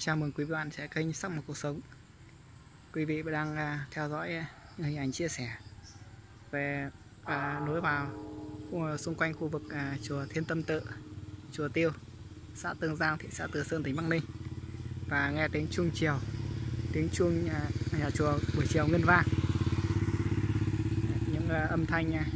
Chào mừng quý bạn sẽ kênh Sắc một cuộc sống. Quý vị đang à, theo dõi à, hình ảnh chia sẻ về à, nối vào xung quanh khu vực à, chùa Thiên Tâm Tự, chùa Tiêu, xã Tương Giang, thị xã Từ Sơn, tỉnh Bắc Ninh. Và nghe tiếng chuông chiều, tiếng chuông à, nhà chùa buổi chiều ngân vang. Những à, âm thanh à,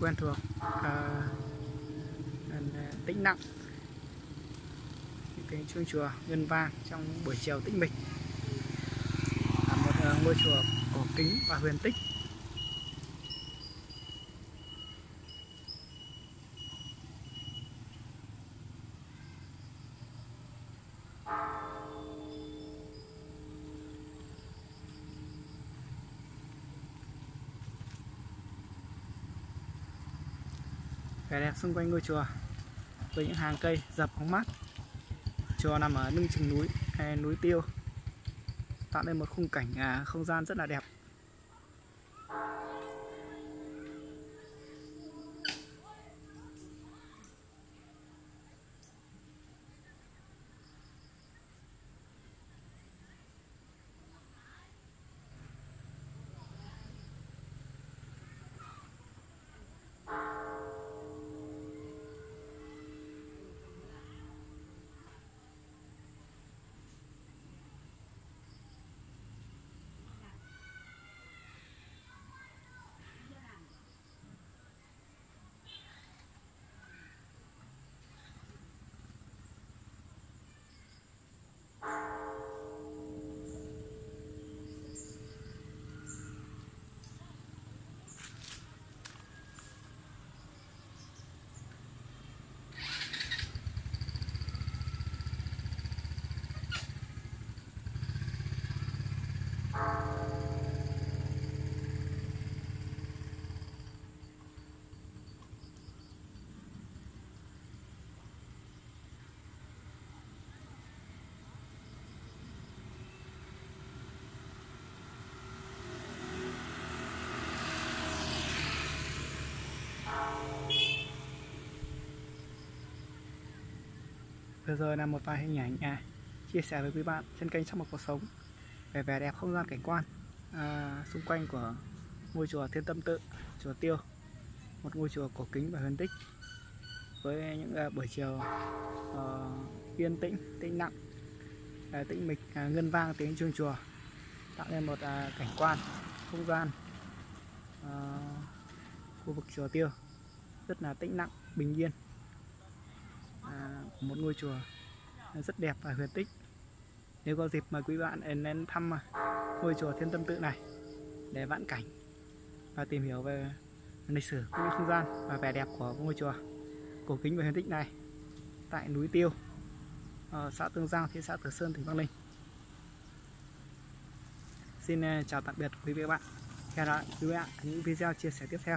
quen thuộc, à, à tĩnh lặng cái chuông chùa ngân vang trong buổi chiều tĩnh mịch. Là một ờ, ngôi chùa cổ kính và huyền tích. Vẻ đẹp xung quanh ngôi chùa với những hàng cây dập bóng mát chùa nằm ở lưng chừng núi hay núi tiêu. Tạo nên một khung cảnh à, không gian rất là đẹp. Vừa rồi là một vài hình ảnh à, chia sẻ với quý bạn trên kênh Sắc Mộc cuộc sống. Về vẻ đẹp không gian cảnh quan à, xung quanh của ngôi chùa Thiên Tâm Tự chùa Tiêu một ngôi chùa cổ kính và huyền tích. Với những à, buổi chiều à, yên tĩnh tĩnh lặng à, tĩnh mịch à, ngân vang tiếng chuông chùa tạo nên một à, cảnh quan không gian à, khu vực chùa Tiêu rất là tĩnh lặng bình yên một ngôi chùa rất đẹp và huyền tích. Nếu có dịp mời quý bạn đến thăm à, ngôi chùa Thiên Tâm Tự này để vãn cảnh và tìm hiểu về lịch sử cũng như không gian và vẻ đẹp của ngôi chùa, cổ kính và huyền tích này tại núi Tiêu ở xã Tương Giang, thị xã Từ Sơn, tỉnh Bắc Ninh. Xin ờ, chào tạm biệt quý vị và bạn. Hẹn gặp lại quý bạn những video chia sẻ tiếp theo.